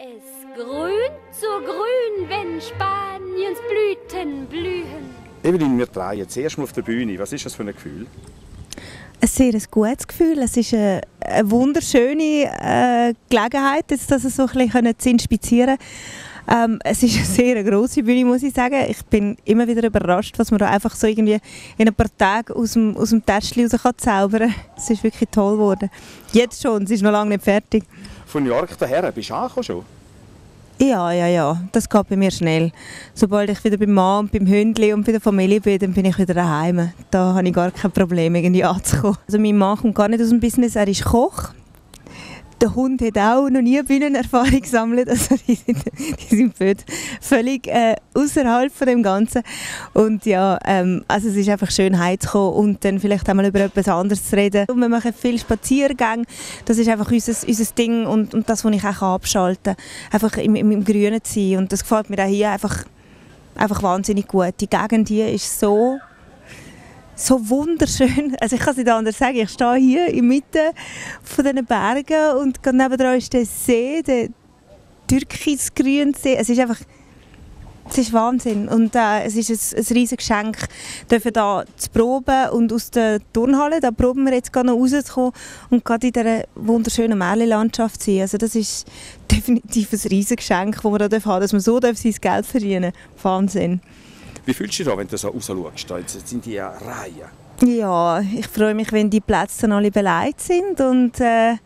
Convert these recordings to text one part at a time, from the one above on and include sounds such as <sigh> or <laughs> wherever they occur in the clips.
Es grünt so grün, wenn Spaniens Blüten blühen. Evelyn, wir drehen zuerst mal auf der Bühne. Was ist das für ein Gefühl? ein sehr gutes Gefühl. Es ist eine, eine wunderschöne äh, Gelegenheit, jetzt das so ein bisschen zu inspizieren. Ähm, es ist eine sehr grosse Bühne, muss ich sagen. Ich bin immer wieder überrascht, was man da einfach so irgendwie in ein paar Tagen aus dem, aus dem Täschchen raus kann zaubern kann. Es ist wirklich toll geworden. Jetzt schon, es ist noch lange nicht fertig. Von New York daher, bist du schon? Ja, ja, ja, das geht bei mir schnell. Sobald ich wieder beim Mann beim Hündli und bei der Familie bin, dann bin ich wieder daheim. Da habe ich gar kein Problem, irgendwie anzukommen. Also mein Mann kommt gar nicht aus dem Business, er ist Koch der Hund hat auch noch nie Bühnenerfahrung gesammelt. <laughs> Also die sind, die sind völlig äh, außerhalb von dem Ganzen. Und ja, ähm, also es ist einfach schön heimzukommen und dann vielleicht einmal über etwas anderes zu reden. Und wir machen viel Spaziergänge. Das ist einfach unser, unser Ding und, und das, was ich auch abschalten kann. Einfach im, im, im Grünen zu sein. Und das gefällt mir auch hier einfach, einfach wahnsinnig gut. Die Gegend hier ist so so wunderschön. <laughs> Also ich kann es nicht anders sagen. Ich stehe hier in Mitte von diesen Bergen und nebenan ist der See, der türkisgrüne See. Es ist einfach es ist Wahnsinn und äh, es ist ein, ein riesiges Geschenk, dürfen da zu proben und aus der Turnhalle, da proben wir jetzt gerade noch rauszukommen und gerade in dieser wunderschönen Märchenlandschaft zu sein. Also das ist <laughs> definitiv ein riesiges Geschenk, das wir da haben dürfen, dass man so sein Geld verdienen Wahnsinn. Wie fühlst du dich wenn du so rausschaust? Jetzt sind die ja Reihen. Ja, ich freue mich, wenn die Plätze dann alle beleidigt sind und äh,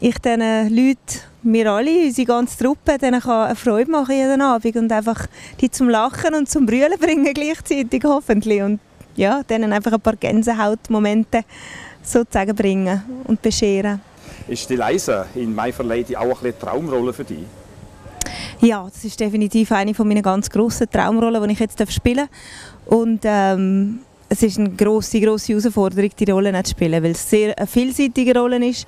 ich diesen Leuten, wir alle, unsere ganze Truppe, denen kann eine Freude machen jeden Abend und einfach die zum Lachen und zum Brüllen <laughs> bringen gleichzeitig hoffentlich und ja, denen einfach ein paar Gänsehautmomente sozusagen bringen und bescheren. Ist die Leise in My Fair Lady auch eine Traumrolle für dich? Ja, das ist definitiv eine von meinen ganz grossen Traumrollen, die ich jetzt spielen darf. Und ähm, es ist eine grosse, grosse Herausforderung, die Rolle zu spielen, weil es sehr eine vielseitige Rolle ist.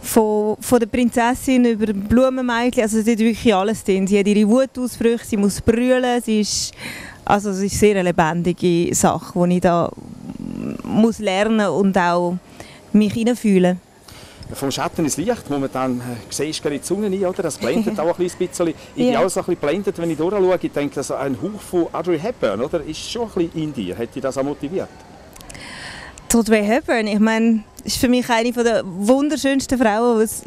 Von, von der Prinzessin über Blumenmädchen, also es ist wirklich alles drin. Sie hat ihre Wutausbrüche, sie muss brüllen, sie ist, also es ist sehr eine lebendige Sache, die ich da muss lernen und auch mich hineinfühlen vom Schatten ins Licht, momentan äh, siehst du die Sonne ein, oder? das blendet <laughs> auch ein bisschen. Ich ja. bin auch so ein bisschen blendet, wenn ich durchschaue. Ich denke, also ein Hauch von Audrey Hepburn oder? ist schon ein bisschen in dir. Hat dich das auch motiviert? Audrey Hepburn, ich meine, ist für mich eine der wunderschönsten Frauen, die es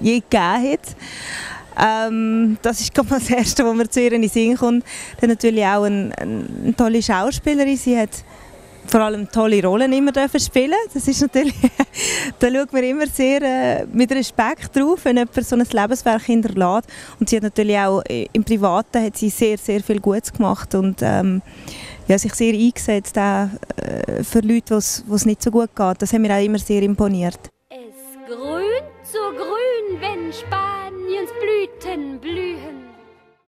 je gegeben hat. Ähm, das ist glaube das Erste, was mir zu ihr in den Sinn kommt. Dann natürlich auch eine, eine tolle Schauspielerin. Sie hat vor allem tolle Rollen immer dürfen spielen. Das ist natürlich, <laughs> da schaut man immer sehr äh, mit Respekt drauf, wenn jemand so ein Lebenswerk hinterlässt. Und sie hat natürlich auch äh, im Privaten hat sie sehr, sehr viel Gutes gemacht und ähm, ja, sich sehr eingesetzt auch, äh, für Leute, wo es nicht so gut geht. Das hat mir auch immer sehr imponiert. Es grünt so grün, wenn Spanien